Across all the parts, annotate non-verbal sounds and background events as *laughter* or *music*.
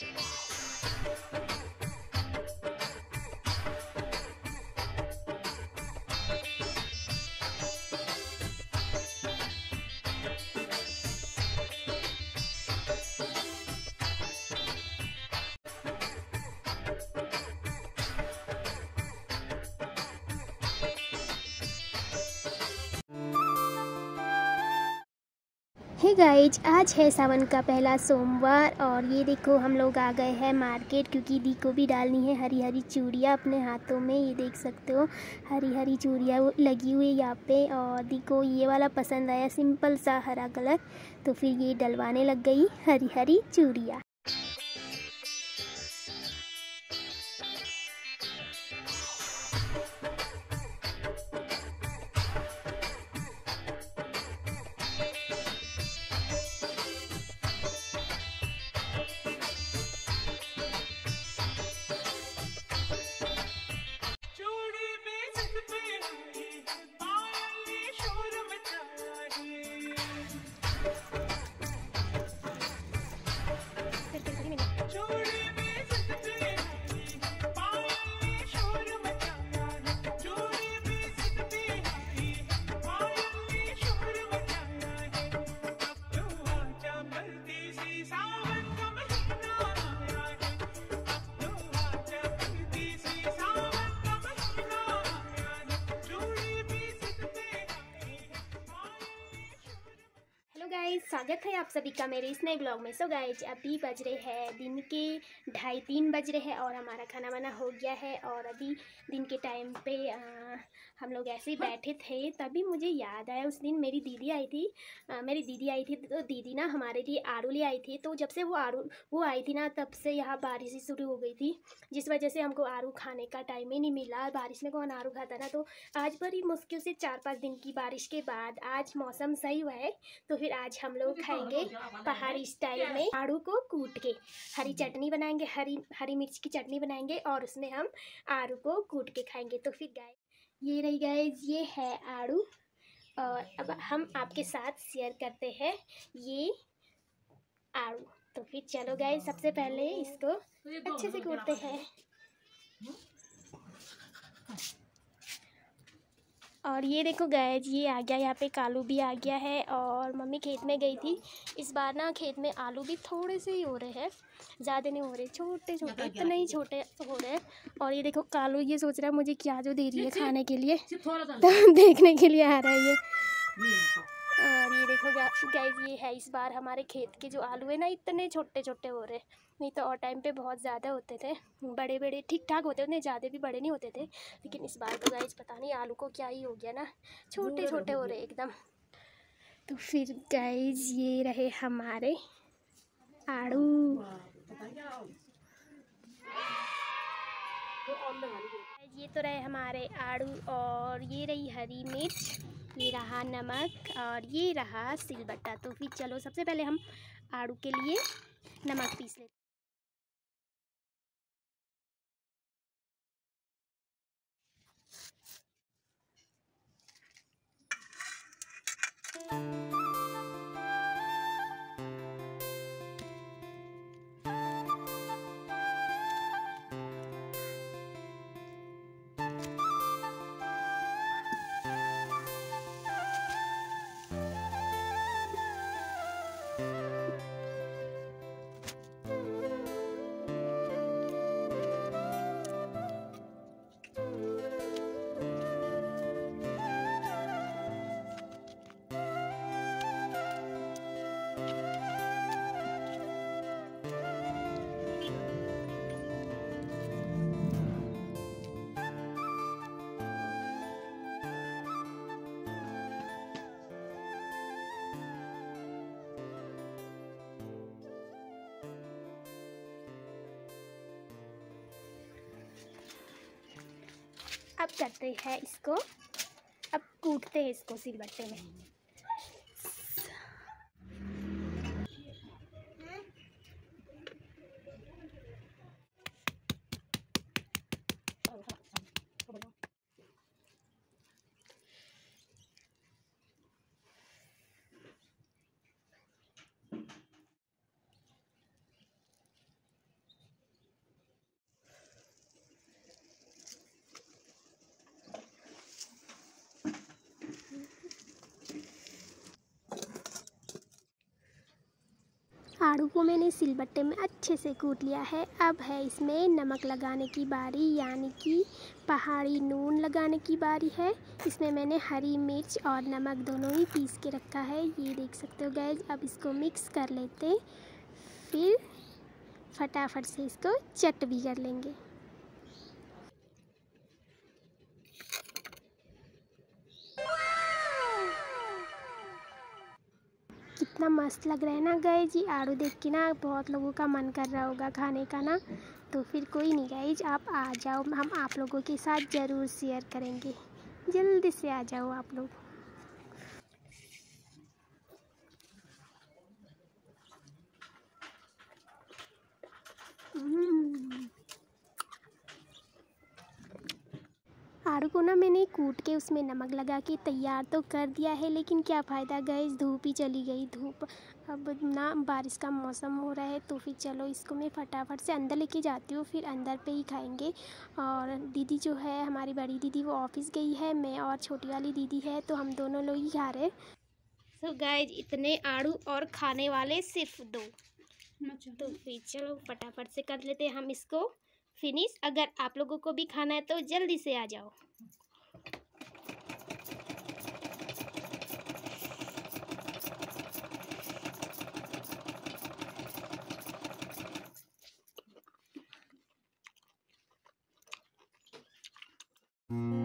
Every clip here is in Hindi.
Música गाइज़ आज है सावन का पहला सोमवार और ये देखो हम लोग आ गए हैं मार्केट क्योंकि दी को भी डालनी है हरी हरी चूड़िया अपने हाथों में, ये देख सकते हो। हरी हरी चूड़िया लगी हुई है यहाँ पे और दी को ये वाला पसंद आया सिंपल सा हरा कलर तो फिर ये डलवाने लग गई हरी हरी चूड़ियाँ। स्वागत है आप सभी का मेरे इस नए ब्लॉग में। सो गाइज़ अभी बज रहे हैं दिन के ढाई तीन बज रहे हैं और हमारा खाना वाना हो गया है और अभी दिन के टाइम पे आ, हम लोग ऐसे ही बैठे थे तभी मुझे याद आया उस दिन मेरी दीदी आई थी। आ, मेरी दीदी आई थी तो दीदी ना हमारे लिए आड़ू ले आई थी। तो जब से वो आड़ू वो आई थी ना तब से यहाँ बारिश ही शुरू हो गई थी। जिस वजह से हमको आड़ू खाने का टाइम ही नहीं मिला। बारिश में कौन आड़ू खाता ना? तो आज बड़ी मुश्किल से चार पाँच दिन की बारिश के बाद आज मौसम सही हुआ है। तो फिर आज हम लोग खाएँगे पहाड़ी स्टाइल में। आड़ू को कूट के। हरी चटनी बनाएँगे हरी हरी मिर्च की चटनी बनाएँगे और उसमें हम आड़ू को कूट के खाएँगे। तो फिर गाय ये रही गाय ये है आड़ू। और अब हम आपके साथ शेयर करते हैं ये आड़ू। तो फिर चलो गाय सबसे पहले इसको अच्छे से कूटते हैं। और ये देखो गैज ये आ गया यहाँ पे कालू भी आ गया है और मम्मी खेत में गई थी। इस बार ना खेत में आलू भी थोड़े से ही हो रहे हैं ज़्यादा नहीं हो रहे छोटे छोटे इतने ही छोटे हो रहे हैं। और ये देखो कालू ये सोच रहा है मुझे क्या जो दे रही है खाने के लिए। तो *laughs* देखने के लिए आ रहा है ये। और ये देखो गैस ये है इस बार हमारे खेत के जो आलू है ना, इतने छोटे छोटे हो रहे नहीं तो और टाइम पे बहुत ज़्यादा होते थे। बड़े बड़े ठीक ठाक होते उतने ज़्यादा भी बड़े नहीं होते थे। लेकिन इस बार तो गाइज़ पता नहीं आलू को क्या ही हो गया ना। छोटे छोटे हो रहे एकदम। तो फिर गाइज़ ये रहे हमारे आड़ू। ये तो रहे हमारे आड़ू और ये रही हरी मिर्च। ये रहा नमक और ये रहा सिलबट्टा। तो फिर चलो, सबसे पहले हम आड़ू के लिए नमक पीस लेते अब करते हैं इसको। अब कूटते हैं इसको सिलबट्टे में। आड़ू को मैंने सिलबट्टे में अच्छे से कूट लिया है। अब है इसमें नमक लगाने की बारी, यानी कि पहाड़ी नून लगाने की बारी है। इसमें मैंने हरी मिर्च और नमक दोनों ही पीस के रखा है। ये देख सकते हो गैज अब इसको मिक्स कर लेते फिर फटाफट से इसको चट भी कर लेंगे। कितना मस्त लग रहा है ना गए जी आड़ू देख के ना बहुत लोगों का मन कर रहा होगा खाने का ना। तो फिर कोई नहीं गाइज़ आप आ जाओ। हम आप लोगों के साथ ज़रूर शेयर करेंगे। जल्दी से आ जाओ आप लोग। हम्म। आड़ू को ना मैंने कूट के उसमें नमक लगा के तैयार तो कर दिया है लेकिन क्या फ़ायदा? गए धूप ही चली गई धूप। अब ना बारिश का मौसम हो रहा है तो फिर चलो इसको मैं फटाफट से अंदर लेके जाती हूँ फिर अंदर पे ही खाएँगे। और दीदी जो है हमारी बड़ी दीदी वो ऑफ़िस गई है मैं और छोटी वाली दीदी है तो हम दोनों लोग ही खा रहे सो गाइज़ इतने आड़ू और खाने वाले सिर्फ़ दो। तो फिर चलो फटाफट से कर लेते हैं हम इसको। फिनिश अगर आप लोगों को भी खाना है तो जल्दी से आ जाओ। सो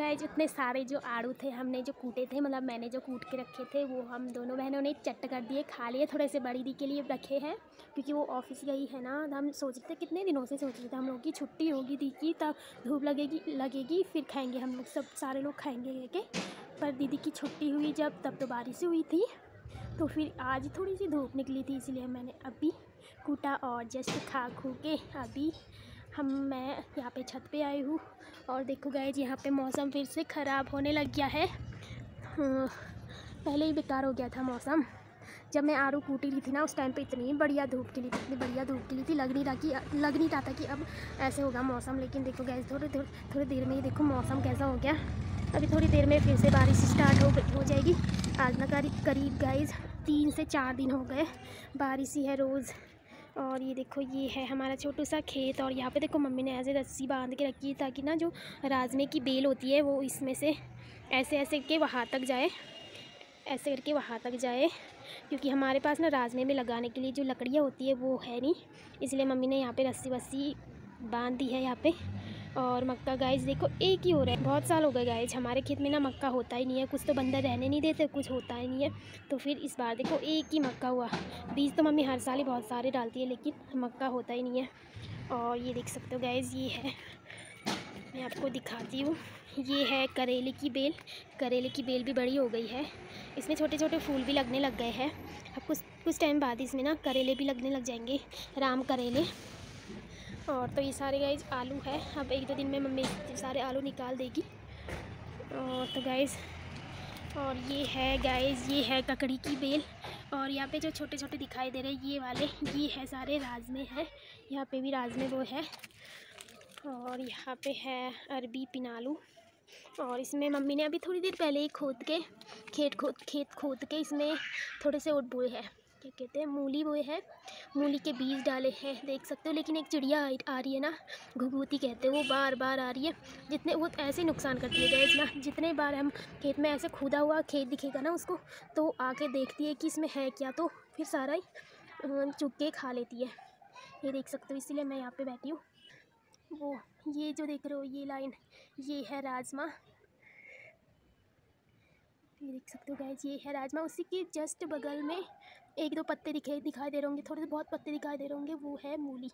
गाइज़ इतने सारे जो आड़ू थे, हमने जो कूटे थे मतलब मैंने जो कूट के रखे थे, वो हम दोनों बहनों ने चट कर दिए, खा लिए, थोड़े से बड़ी दी के लिए रखे हैं, क्योंकि वो ऑफ़िस गई है ना, हम सोच रहे थे, कितने दिनों से सोच रहे थे हम लोग की छुट्टी होगी दी की, तब धूप लगेगी लगेगी, फिर खाएँगे हम लोग, सब सारे लोग खाएँगे लेके, पर दीदी की छुट्टी हुई जब, तब तो बारिश हुई थी तो फिर आज थोड़ी सी धूप निकली थी, इसलिए मैंने अभी कूटा और जस्ट खा खू के अभी हम मैं यहाँ पे छत पे आई हूँ और देखो गए यहाँ पे मौसम फिर से ख़राब होने लग गया है। हाँ, पहले ही बेकार हो गया था मौसम। जब मैं आरू कूटी ली थी ना उस टाइम पे इतनी बढ़िया धूप खिली थी इतनी बढ़िया धूप खिली थी लग नहीं रहा कि लग नहीं रहा था कि अब ऐसे होगा मौसम। लेकिन देखो गए थोड़ी थोड़ी थोड़ी देर में ही देखो मौसम कैसा हो गया। अभी थोड़ी देर में फिर से बारिश स्टार्ट हो गई हो जाएगी। आज ना करीब करीब गाइज़ तीन से चार दिन हो गए बारिश ही है रोज़। और ये देखो, ये है हमारा छोटू सा खेत और यहाँ पे देखो मम्मी ने ऐसे रस्सी बाँध के रखी है ताकि ना जो राजमे की बेल होती है वो इसमें से ऐसे ऐसे के वहाँ तक जाए, ऐसे करके वहाँ तक जाए। क्योंकि हमारे पास ना राजमे में लगाने के लिए जो लकड़ियाँ होती है वो है नहीं, इसलिए मम्मी ने यहाँ पर रस्सी वस्सी बाँध दी है यहाँ पे। और मक्का गाइज़ देखो, एक ही हो रहा है। बहुत साल हो गए गाइज़ हमारे खेत में ना मक्का होता ही नहीं है। कुछ तो बंदर रहने नहीं देते, कुछ होता ही नहीं है। तो फिर इस बार देखो, एक ही मक्का हुआ। बीज तो मम्मी हर साल ही बहुत सारे डालती है, लेकिन मक्का होता ही नहीं है। और ये देख सकते हो गाइज़ ये है। मैं आपको दिखाती हूँ। ये है करेले की बेल। करेले की बेल भी बड़ी हो गई है। इसमें छोटे छोटे फूल भी लगने लग गए हैं। अब कुछ कुछ टाइम बाद इसमें ना करेले भी लगने लग जाएँगे। राम करेले। और तो ये सारे गाइज़ आलू है। अब एक दो दिन में मम्मी सारे आलू निकाल देगी। और तो गाइज़ और ये है गाइज़ ये है ककड़ी की बेल। और यहाँ पे जो छोटे छोटे दिखाई दे रहे हैं, ये वाले, ये है सारे राजमे हैं। यहाँ पे भी राजमे वो है। और यहाँ पे है अरबी पिनालू। और इसमें मम्मी ने अभी थोड़ी देर पहले ही खोद के, खेत खोद खेत खोद के इसमें थोड़े से उठ बोए हैं। क्या कहते हैं, मूली वो है, मूली के बीज डाले हैं, देख सकते हो, लेकिन एक चिड़िया आ रही है ना, घुघूती कहते हैं, वो बार बार आ रही है, जितने वो ऐसे नुकसान करती है गैस ना, जितने बार हम खेत में ऐसे खुदा हुआ खेत दिखेगा ना उसको तो आके देखती है कि इसमें है क्या तो फिर सारा ही चुग के खा लेती है। ये देख सकते हो, इसीलिए मैं यहाँ पे बैठी हूँ। वो, ये जो देख रहे हो, ये लाइन, ये है राजमा। ये देख सकते हो गैस ये है राजमा। उसी के जस्ट बगल में एक दो पत्ते दिखाई दिखाई दे रहे होंगे। थोड़े से बहुत पत्ते दिखाई दे रहे होंगे, वो है मूली।